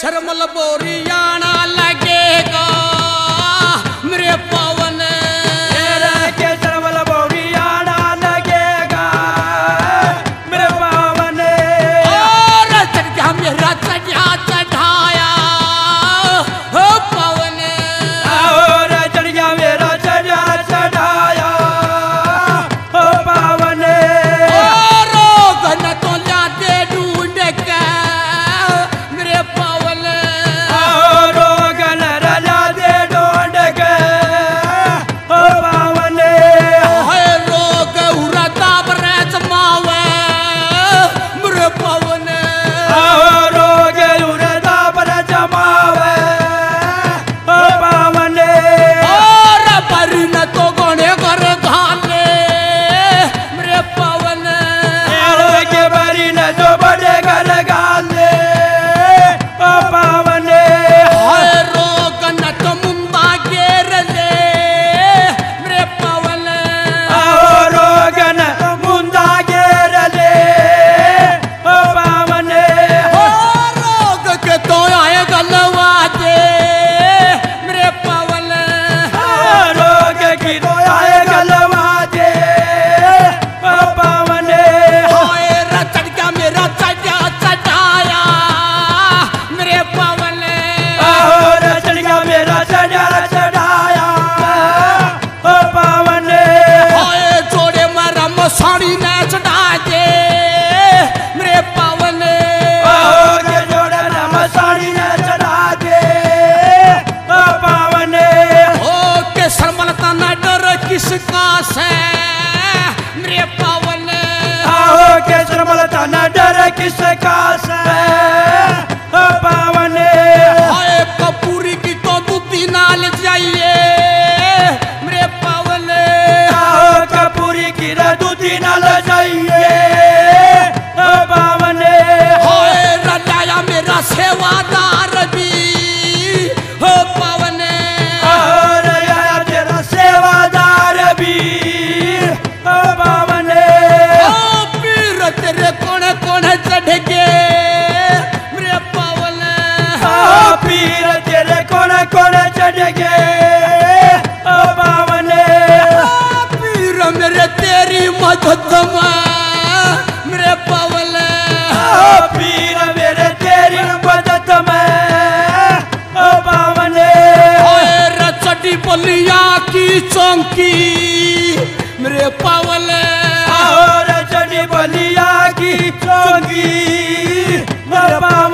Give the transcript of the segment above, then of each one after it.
शर्मल आना लगेगा। मेरे पवन। के शर्मल आना लगेगा। मेरे पवन। और चढ़िया मेरा चढ़िया न डर किसका से पावने। कपूरी की तो दूती नाल जाइए। मेरे पावने। कपूरी की दूती नाल जाइए। ढके मेरे पवन पीर तेरे कोण कोण चढ़गे। पवन पीर मेरे तेरी मदद मेरे पवन पीर मेरे तेरी मदद पवन रचटी बलिया की चौंकी। मेरे पवन रचटी बलिया चोगी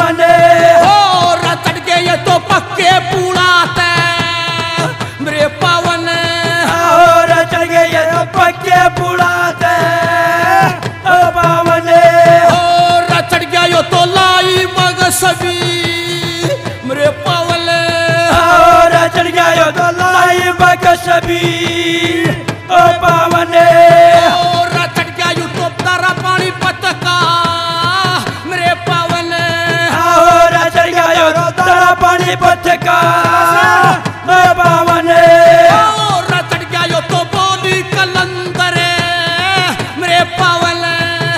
मने हो रतड़ के ये तो पक्के पूड़ाते मेरे पावन। हो रतड़ के ये तो पक्के पूड़ाते पावन। हो रतड़ के यो तो लाई मग सभी। मेरे पावन। हो रतड़ के यो तो लाई मग सभी। ओ पावन। नहीं बचका मैं पावन रचड़ गया तो बोली कलंदर मेरे पावन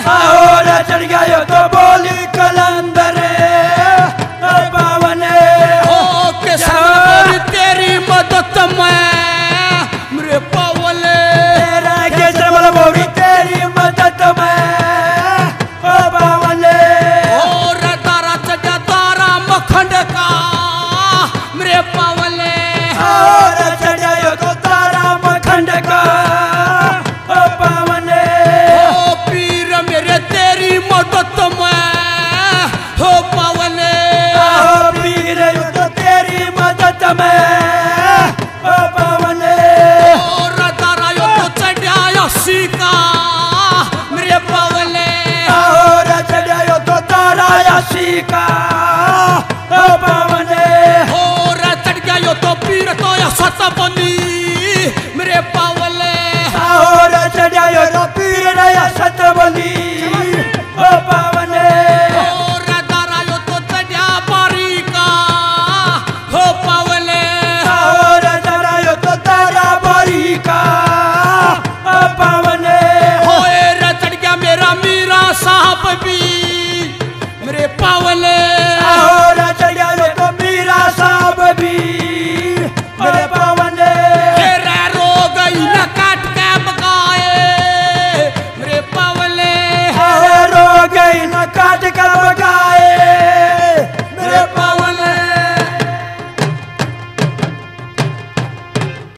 हाँ, रचड़ गया तो बोली